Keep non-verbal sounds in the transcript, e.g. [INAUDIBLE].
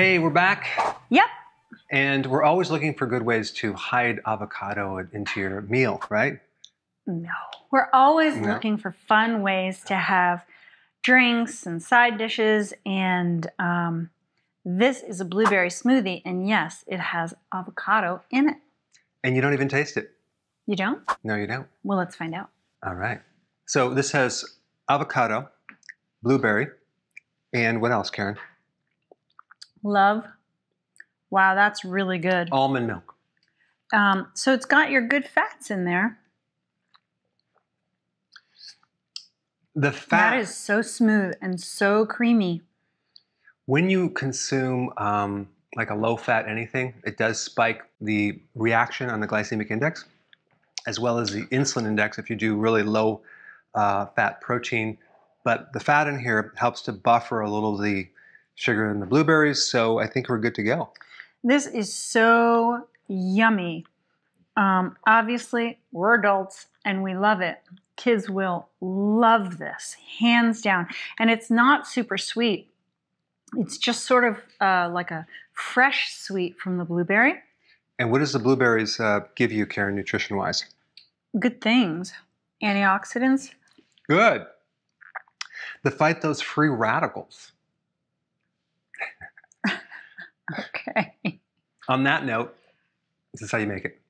Hey, we're back. Yep. And we're always looking for good ways to hide avocado into your meal, right? No. We're always No. looking for fun ways to have drinks and side dishes. And um, this is a blueberry smoothie. And yes, it has avocado in it. And you don't even taste it. You don't? No, you don't. Well, let's find out. All right. So this has avocado, blueberry, and what else, Karen? Love. Wow, that's really good. Almond milk. Um, so it's got your good fats in there. The fat. That is so smooth and so creamy. When you consume um, like a low fat anything, it does spike the reaction on the glycemic index, as well as the insulin index if you do really low uh, fat protein. But the fat in here helps to buffer a little of the sugar in the blueberries, so I think we're good to go. This is so yummy. Um, obviously, we're adults and we love it. Kids will love this, hands down. And it's not super sweet. It's just sort of uh, like a fresh sweet from the blueberry. And what does the blueberries uh, give you, Karen, nutrition wise? Good things. Antioxidants. Good. To fight those free radicals. [LAUGHS] Okay. On that note, this is how you make it.